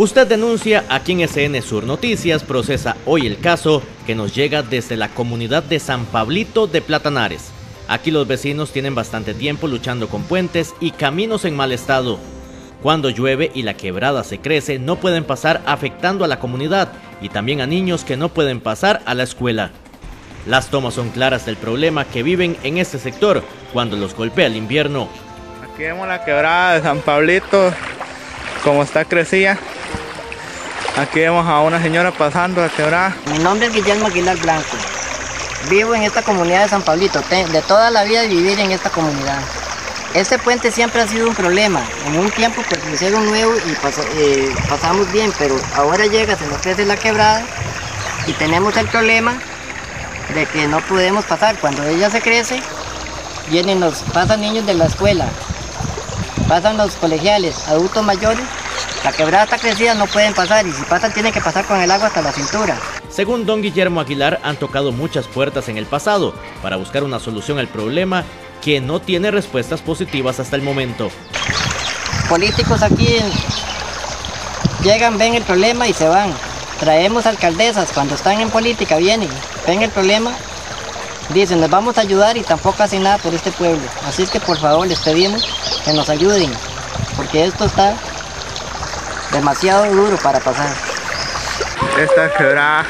Usted denuncia aquí en SN Sur Noticias, procesa hoy el caso que nos llega desde la comunidad de San Pablito de Platanares. Aquí los vecinos tienen bastante tiempo luchando con puentes y caminos en mal estado. Cuando llueve y la quebrada se crece, no pueden pasar afectando a la comunidad y también a niños que no pueden pasar a la escuela. Las tomas son claras del problema que viven en este sector cuando los golpea el invierno. Aquí vemos la quebrada de San Pablito, como está crecida. Aquí vemos a una señora pasando la quebrada. Mi nombre es Guillermo Aguilar Blanco. Vivo en esta comunidad de San Pablito, de toda la vida vivir en esta comunidad. Este puente siempre ha sido un problema. En un tiempo pues hicieron nuevo y eh, pasamos bien, pero ahora llega, se nos crece la quebrada y tenemos el problema de que no podemos pasar. Cuando ella se crece, vienen los, pasan niños de la escuela, pasan los colegiales, adultos mayores, la quebrada está crecida, no pueden pasar y si pasan tienen que pasar con el agua hasta la cintura. Según don Guillermo Aguilar, han tocado muchas puertas en el pasado para buscar una solución al problema que no tiene respuestas positivas hasta el momento. Políticos aquí llegan, ven el problema y se van. Traemos alcaldesas, cuando están en política vienen, ven el problema, dicen, les vamos a ayudar y tampoco hacen nada por este pueblo. Así es que por favor les pedimos que nos ayuden, porque esto está demasiado duro para pasar. Esta quebrada,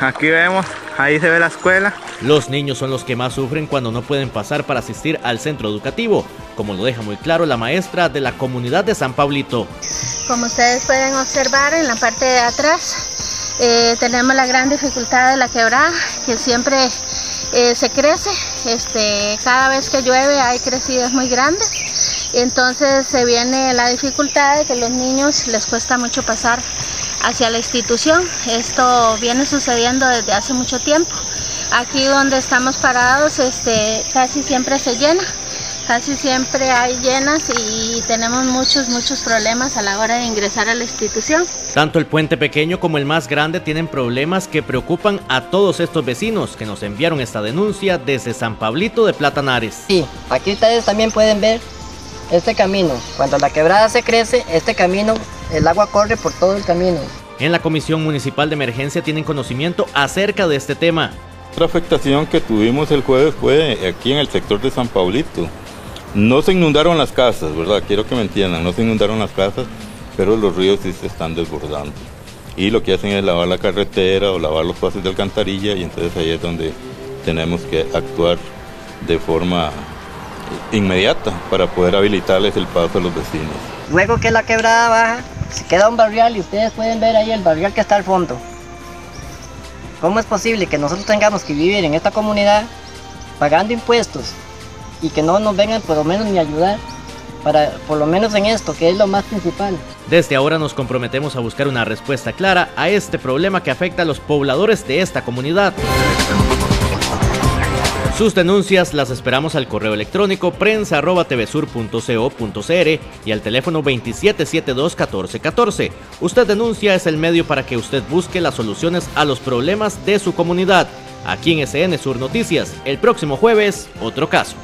aquí vemos, ahí se ve la escuela, los niños son los que más sufren cuando no pueden pasar para asistir al centro educativo, como lo deja muy claro la maestra de la comunidad de San Pablito. Como ustedes pueden observar en la parte de atrás, eh, tenemos la gran dificultad de la quebrada, que siempre eh, se crece, este, cada vez que llueve hay crecidas muy grandes, entonces se viene la dificultad de que los niños les cuesta mucho pasar hacia la institución. Esto viene sucediendo desde hace mucho tiempo. Aquí donde estamos parados este, casi siempre se llena, casi siempre hay llenas y tenemos muchos, muchos problemas a la hora de ingresar a la institución. Tanto el puente pequeño como el más grande tienen problemas que preocupan a todos estos vecinos que nos enviaron esta denuncia desde San Pablito de Platanares. Sí, aquí ustedes también pueden ver este camino. Cuando la quebrada se crece, este camino, el agua corre por todo el camino. En la Comisión Municipal de Emergencia tienen conocimiento acerca de este tema. Otra afectación que tuvimos el jueves fue aquí en el sector de San Paulito. No se inundaron las casas, ¿verdad? Quiero que me entiendan, no se inundaron las casas, pero los ríos sí se están desbordando. Y lo que hacen es lavar la carretera o lavar los pasos de alcantarilla y entonces ahí es donde tenemos que actuar de forma inmediata para poder habilitarles el paso a los vecinos. Luego que la quebrada baja, se queda un barrial y ustedes pueden ver ahí el barrial que está al fondo. ¿Cómo es posible que nosotros tengamos que vivir en esta comunidad pagando impuestos y que no nos vengan por lo menos ni ayudar? Para, por lo menos en esto, que es lo más principal. Desde ahora nos comprometemos a buscar una respuesta clara a este problema que afecta a los pobladores de esta comunidad. Sus denuncias las esperamos al correo electrónico prensa.tvsur.co.cr y al teléfono 2772-1414. Usted denuncia es el medio para que usted busque las soluciones a los problemas de su comunidad. Aquí en SN Sur Noticias, el próximo jueves, otro caso.